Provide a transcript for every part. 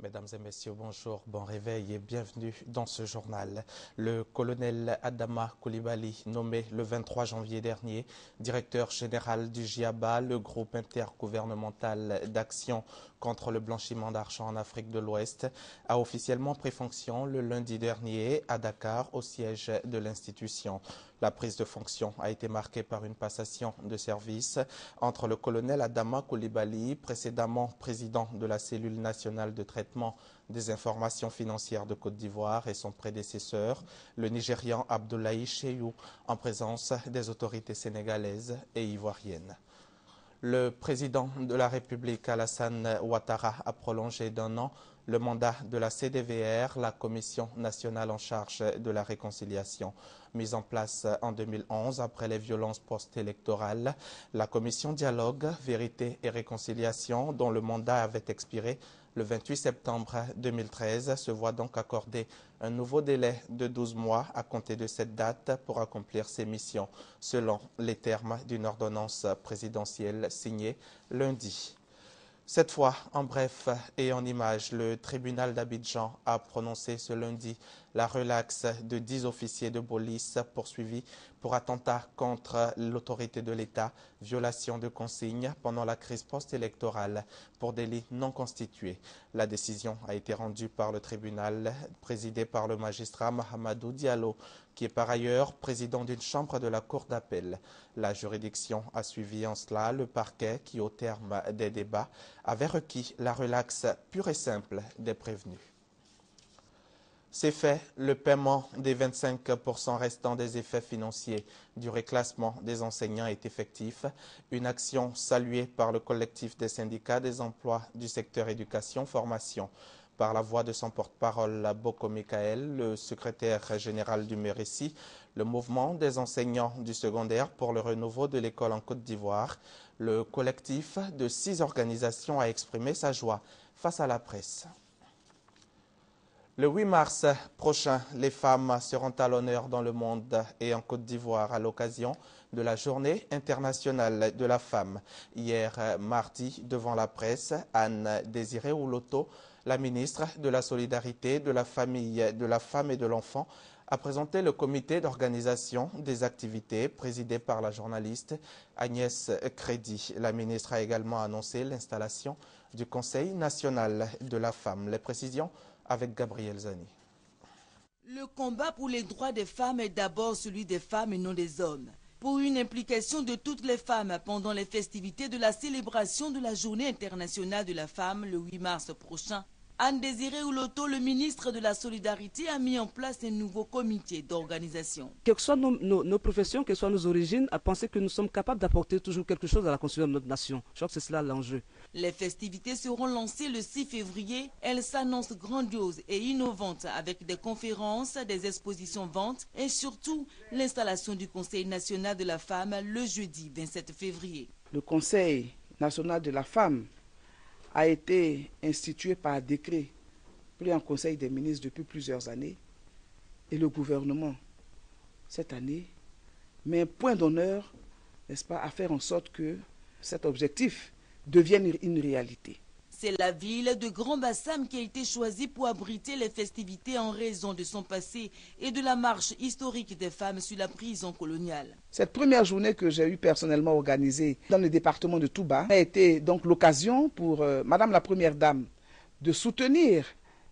Mesdames et messieurs, bonjour, bon réveil et bienvenue dans ce journal. Le colonel Adama Koulibaly, nommé le 23 janvier dernier directeur général du GIABA, le groupe intergouvernemental d'action contre le blanchiment d'argent en Afrique de l'Ouest, a officiellement pris fonction le lundi dernier à Dakar, au siège de l'institution. La prise de fonction a été marquée par une passation de service entre le colonel Adama Koulibaly, précédemment président de la cellule nationale de traitement des informations financières de Côte d'Ivoire et son prédécesseur, le Nigérian Abdoulaye Cheyou, en présence des autorités sénégalaises et ivoiriennes. Le président de la République, Alassane Ouattara, a prolongé d'un an le mandat de la CDVR, la Commission nationale en charge de la réconciliation. Mise en place en 2011 après les violences post-électorales, la Commission Dialogue, Vérité et Réconciliation, dont le mandat avait expiré le 28 septembre 2013 se voit donc accorder un nouveau délai de 12 mois à compter de cette date pour accomplir ses missions, selon les termes d'une ordonnance présidentielle signée lundi. Cette fois, en bref et en images, le tribunal d'Abidjan a prononcé ce lundi la relaxe de 10 officiers de police poursuivis pour attentat contre l'autorité de l'État, violation de consignes pendant la crise post-électorale pour délits non constitués. La décision a été rendue par le tribunal présidé par le magistrat Mahamadou Diallo, qui est par ailleurs président d'une chambre de la Cour d'appel. La juridiction a suivi en cela le parquet qui, au terme des débats, avait requis la relaxe pure et simple des prévenus. C'est fait, le paiement des 25% restants des effets financiers du réclassement des enseignants est effectif, une action saluée par le collectif des syndicats des emplois du secteur éducation-formation. Par la voix de son porte-parole, Boko Michael, le secrétaire général du MERECI, le mouvement des enseignants du secondaire pour le renouveau de l'école en Côte d'Ivoire, le collectif de six organisations a exprimé sa joie face à la presse. Le 8 mars prochain, les femmes seront à l'honneur dans le monde et en Côte d'Ivoire à l'occasion de la Journée internationale de la femme. Hier mardi, devant la presse, Anne Désirée Ouloto, la ministre de la Solidarité, de la Famille, de la Femme et de l'Enfant, a présenté le comité d'organisation des activités présidé par la journaliste Agnès Crédit. La ministre a également annoncé l'installation du Conseil national de la femme. Les précisions avec Gabriel Zani. Le combat pour les droits des femmes est d'abord celui des femmes et non des hommes. Pour une implication de toutes les femmes pendant les festivités de la célébration de la Journée internationale de la femme le 8 mars prochain, Anne Désiré Ouloto, le ministre de la Solidarité, a mis en place un nouveau comité d'organisation. Quelles que soient nos, nos, nos, professions, quelles soient nos origines, à penser que nous sommes capables d'apporter toujours quelque chose à la construction de notre nation. Je crois que c'est cela l'enjeu. Les festivités seront lancées le 6 février. Elles s'annoncent grandioses et innovantes avec des conférences, des expositions ventes et surtout l'installation du Conseil national de la femme le jeudi 27 février. Le Conseil national de la femme a été institué par décret pris en Conseil des ministres depuis plusieurs années et le gouvernement, cette année, met un point d'honneur, n'est-ce pas, à faire en sorte que cet objectif devienne une réalité. C'est la ville de Grand Bassam qui a été choisie pour abriter les festivités en raison de son passé et de la marche historique des femmes sur la prison coloniale. Cette première journée que j'ai eu personnellement organisée dans le département de Touba a été donc l'occasion pour euh, Madame la Première Dame de soutenir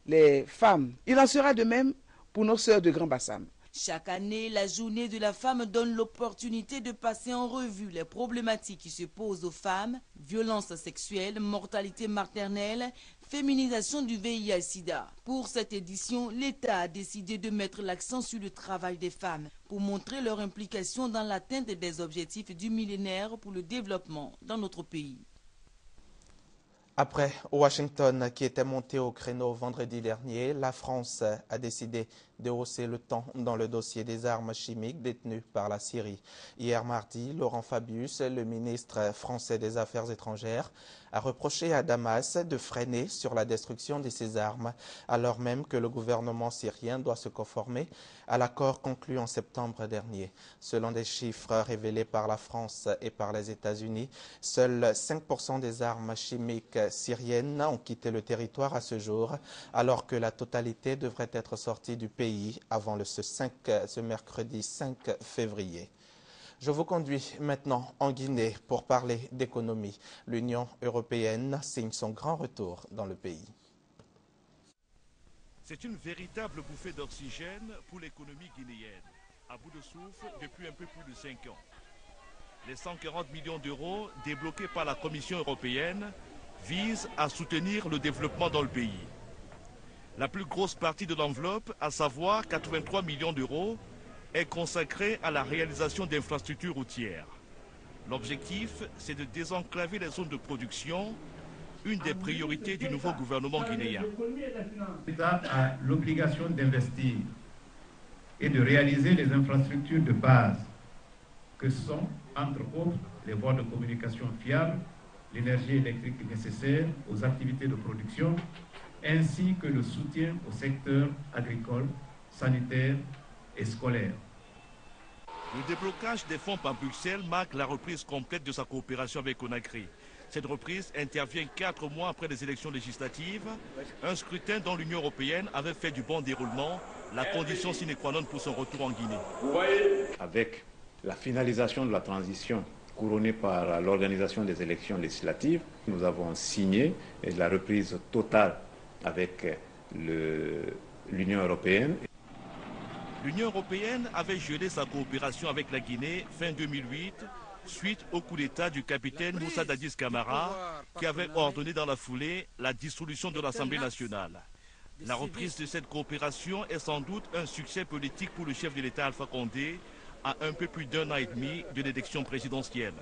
les femmes. Il en sera de même pour nos sœurs de Grand Bassam. Chaque année, la journée de la femme donne l'opportunité de passer en revue les problématiques qui se posent aux femmes, violences sexuelles, mortalité maternelle, féminisation du VIH-Sida. Pour cette édition, l'État a décidé de mettre l'accent sur le travail des femmes pour montrer leur implication dans l'atteinte des objectifs du millénaire pour le développement dans notre pays. Après Washington qui était monté au créneau vendredi dernier, la France a décidé de hausser le temps dans le dossier des armes chimiques détenues par la Syrie. Hier mardi, Laurent Fabius, le ministre français des Affaires étrangères, a reproché à Damas de freiner sur la destruction de ces armes, alors même que le gouvernement syrien doit se conformer à l'accord conclu en septembre dernier. Selon des chiffres révélés par la France et par les États-Unis, seuls 5% des armes chimiques syriennes ont quitté le territoire à ce jour, alors que la totalité devrait être sortie du pays avant le ce, 5, ce mercredi 5 février. Je vous conduis maintenant en Guinée pour parler d'économie. L'Union européenne signe son grand retour dans le pays. C'est une véritable bouffée d'oxygène pour l'économie guinéenne, à bout de souffle depuis un peu plus de 5 ans. Les 140 millions d'euros débloqués par la Commission européenne visent à soutenir le développement dans le pays. La plus grosse partie de l'enveloppe, à savoir 83 millions d'euros, est consacrée à la réalisation d'infrastructures routières. L'objectif, c'est de désenclaver les zones de production, une des priorités du nouveau gouvernement guinéen. L'État a l'obligation d'investir et de réaliser les infrastructures de base que sont, entre autres, les voies de communication fiables, l'énergie électrique nécessaire aux activités de production, ainsi que le soutien au secteur agricole, sanitaire et scolaire. Le déblocage des fonds par Bruxelles marque la reprise complète de sa coopération avec Conakry. Cette reprise intervient quatre mois après les élections législatives, un scrutin dont l'Union européenne avait fait du bon déroulement la condition sine qua non pour son retour en Guinée. Avec la finalisation de la transition couronnée par l'organisation des élections législatives, nous avons signé la reprise totale avec l'Union européenne. L'Union européenne avait gelé sa coopération avec la Guinée fin 2008 suite au coup d'État du capitaine Moussa Dadis Camara qui avait ordonné dans la foulée la dissolution de l'Assemblée nationale. La reprise de cette coopération est sans doute un succès politique pour le chef de l'État Alpha Condé à un peu plus d'un an et demi de l'élection présidentielle.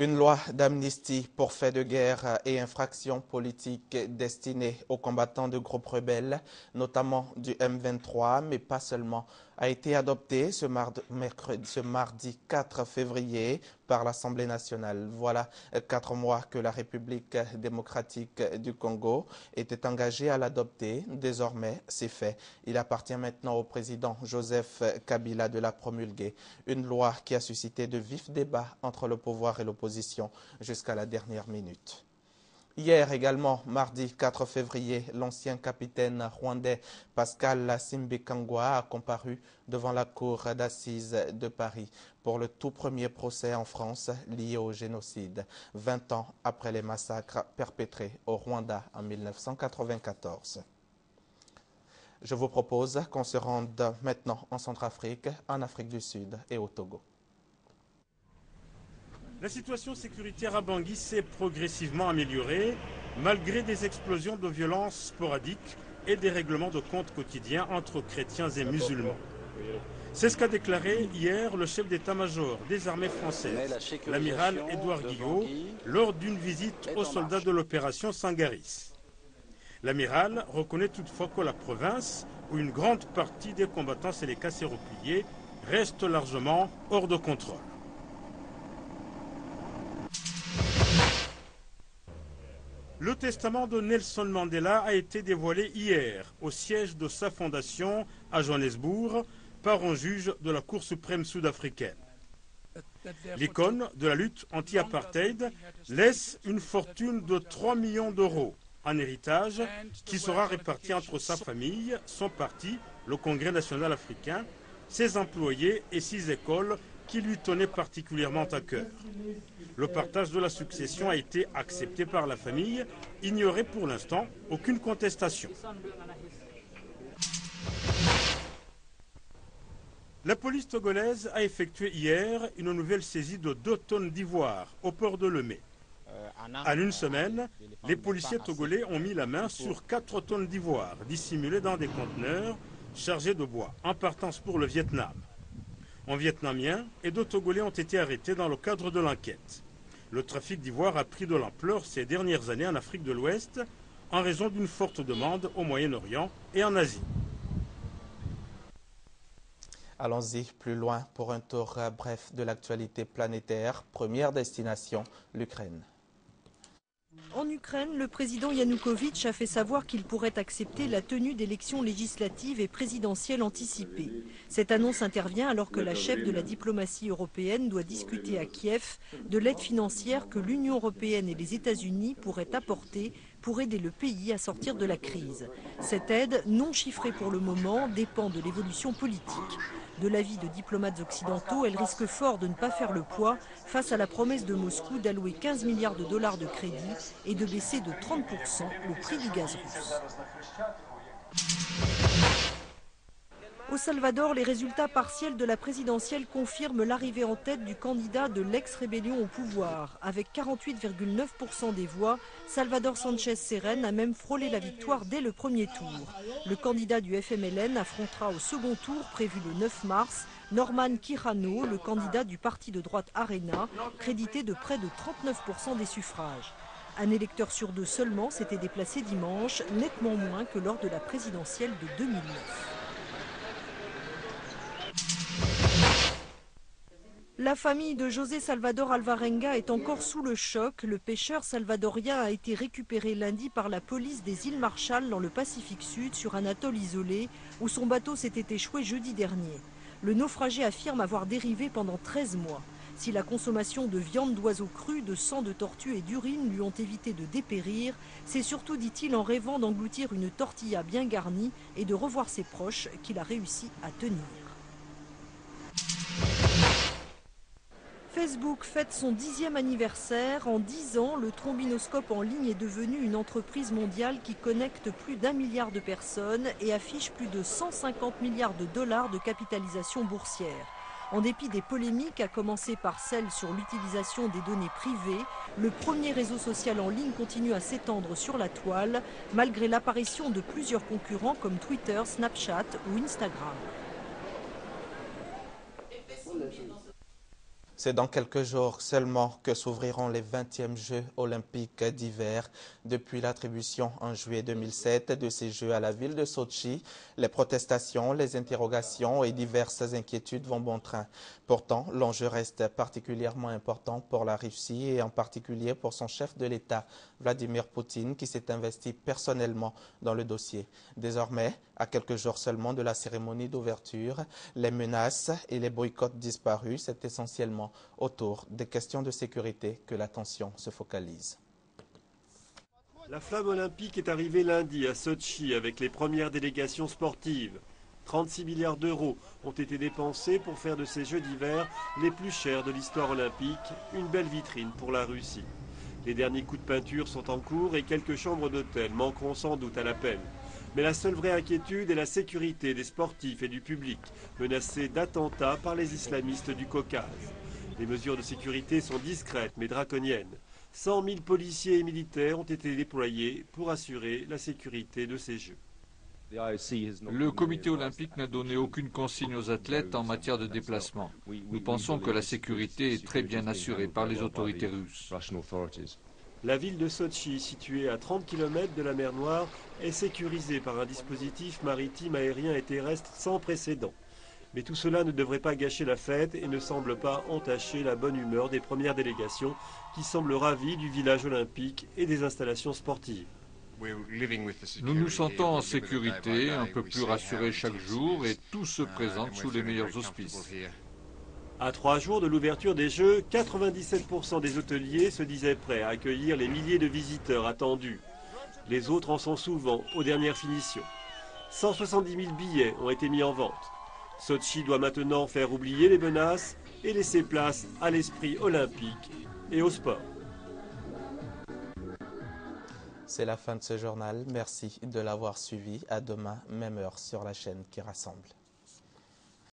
Une loi d'amnistie pour faits de guerre et infractions politiques destinée aux combattants de groupes rebelles, notamment du M23, mais pas seulement, a été adoptée ce mardi, ce mardi 4 février par l'Assemblée nationale. Voilà quatre mois que la République démocratique du Congo était engagée à l'adopter. Désormais, c'est fait. Il appartient maintenant au président Joseph Kabila de la promulguer. Une loi qui a suscité de vifs débats entre le pouvoir et l'opposition jusqu'à la dernière minute. Hier également, mardi 4 février, l'ancien capitaine rwandais Pascal Simbekangwa a comparu devant la cour d'assises de Paris pour le tout premier procès en France lié au génocide, 20 ans après les massacres perpétrés au Rwanda en 1994. Je vous propose qu'on se rende maintenant en Centrafrique, en Afrique du Sud et au Togo. La situation sécuritaire à Bangui s'est progressivement améliorée, malgré des explosions de violence sporadiques et des règlements de comptes quotidiens entre chrétiens et musulmans. C'est ce qu'a déclaré hier le chef d'état-major des armées françaises, l'amiral Édouard Guillot, lors d'une visite aux soldats de l'opération Sangaris. L'amiral reconnaît toutefois que la province, où une grande partie des combattants et les cassés repliés, reste largement hors de contrôle. Le testament de Nelson Mandela a été dévoilé hier au siège de sa fondation à Johannesburg par un juge de la Cour suprême sud-africaine. L'icône de la lutte anti-apartheid laisse une fortune de 3 millions d'euros en héritage qui sera réparti entre sa famille, son parti, le Congrès national africain, ses employés et six écoles qui lui tenaient particulièrement à cœur. Le partage de la succession a été accepté par la famille. Il n'y aurait pour l'instant aucune contestation. La police togolaise a effectué hier une nouvelle saisie de 2 tonnes d'ivoire au port de Lemay. En une semaine, les policiers togolais ont mis la main sur 4 tonnes d'ivoire dissimulées dans des conteneurs chargés de bois en partance pour le Vietnam. Un Vietnamien et deux Togolais ont été arrêtés dans le cadre de l'enquête. Le trafic d'ivoire a pris de l'ampleur ces dernières années en Afrique de l'Ouest, en raison d'une forte demande au Moyen-Orient et en Asie. Allons-y plus loin pour un tour bref de l'actualité planétaire. Première destination, l'Ukraine. En Ukraine, le président Yanukovych a fait savoir qu'il pourrait accepter la tenue d'élections législatives et présidentielles anticipées. Cette annonce intervient alors que la chef de la diplomatie européenne doit discuter à Kiev de l'aide financière que l'Union européenne et les États-Unis pourraient apporter pour aider le pays à sortir de la crise. Cette aide, non chiffrée pour le moment, dépend de l'évolution politique. De l'avis de diplomates occidentaux, elle risque fort de ne pas faire le poids face à la promesse de Moscou d'allouer 15 milliards de dollars de crédit et de baisser de 30% le prix du gaz russe. Au Salvador, les résultats partiels de la présidentielle confirment l'arrivée en tête du candidat de l'ex-rébellion au pouvoir. Avec 48,9% des voix, Salvador Sanchez Seren a même frôlé la victoire dès le premier tour. Le candidat du FMLN affrontera au second tour, prévu le 9 mars, Norman Quijano, le candidat du parti de droite Arena, crédité de près de 39% des suffrages. Un électeur sur deux seulement s'était déplacé dimanche, nettement moins que lors de la présidentielle de 2009. La famille de José Salvador Alvarenga est encore sous le choc. Le pêcheur salvadorien a été récupéré lundi par la police des îles Marshall dans le Pacifique Sud sur un atoll isolé où son bateau s'était échoué jeudi dernier. Le naufragé affirme avoir dérivé pendant 13 mois. Si la consommation de viande d'oiseaux crus, de sang de tortue et d'urine lui ont évité de dépérir, c'est surtout, dit-il, en rêvant d'engloutir une tortilla bien garnie et de revoir ses proches qu'il a réussi à tenir. Facebook fête son dixième anniversaire. En dix ans, le trombinoscope en ligne est devenu une entreprise mondiale qui connecte plus d'un milliard de personnes et affiche plus de 150 milliards de dollars de capitalisation boursière. En dépit des polémiques, à commencer par celle sur l'utilisation des données privées, le premier réseau social en ligne continue à s'étendre sur la toile, malgré l'apparition de plusieurs concurrents comme Twitter, Snapchat ou Instagram. C'est dans quelques jours seulement que s'ouvriront les 20e Jeux olympiques d'hiver. Depuis l'attribution en juillet 2007 de ces Jeux à la ville de Sochi, les protestations, les interrogations et diverses inquiétudes vont bon train. Pourtant, l'enjeu reste particulièrement important pour la Russie et en particulier pour son chef de l'État, Vladimir Poutine, qui s'est investi personnellement dans le dossier. Désormais, à quelques jours seulement de la cérémonie d'ouverture, les menaces et les boycotts disparus, c'est essentiellement autour des questions de sécurité que l'attention se focalise. La flamme olympique est arrivée lundi à Sochi avec les premières délégations sportives. 36 milliards d'euros ont été dépensés pour faire de ces Jeux d'hiver les plus chers de l'histoire olympique, une belle vitrine pour la Russie. Les derniers coups de peinture sont en cours et quelques chambres d'hôtel manqueront sans doute à l'appel. Mais la seule vraie inquiétude est la sécurité des sportifs et du public, menacés d'attentats par les islamistes du Caucase. Les mesures de sécurité sont discrètes mais draconiennes. 100 000 policiers et militaires ont été déployés pour assurer la sécurité de ces Jeux. Le comité olympique n'a donné aucune consigne aux athlètes en matière de déplacement. Nous pensons que la sécurité est très bien assurée par les autorités russes. La ville de Sochi, située à 30 km de la mer Noire, est sécurisée par un dispositif maritime, aérien et terrestre sans précédent. Mais tout cela ne devrait pas gâcher la fête et ne semble pas entacher la bonne humeur des premières délégations qui semblent ravies du village olympique et des installations sportives. Nous nous sentons en sécurité, un peu plus rassurés chaque jour et tout se présente sous les meilleurs auspices. À trois jours de l'ouverture des Jeux, 97% des hôteliers se disaient prêts à accueillir les milliers de visiteurs attendus. Les autres en sont souvent aux dernières finitions. 170 000 billets ont été mis en vente. Sochi doit maintenant faire oublier les menaces et laisser place à l'esprit olympique et au sport. C'est la fin de ce journal. Merci de l'avoir suivi. À demain, même heure sur la chaîne qui rassemble.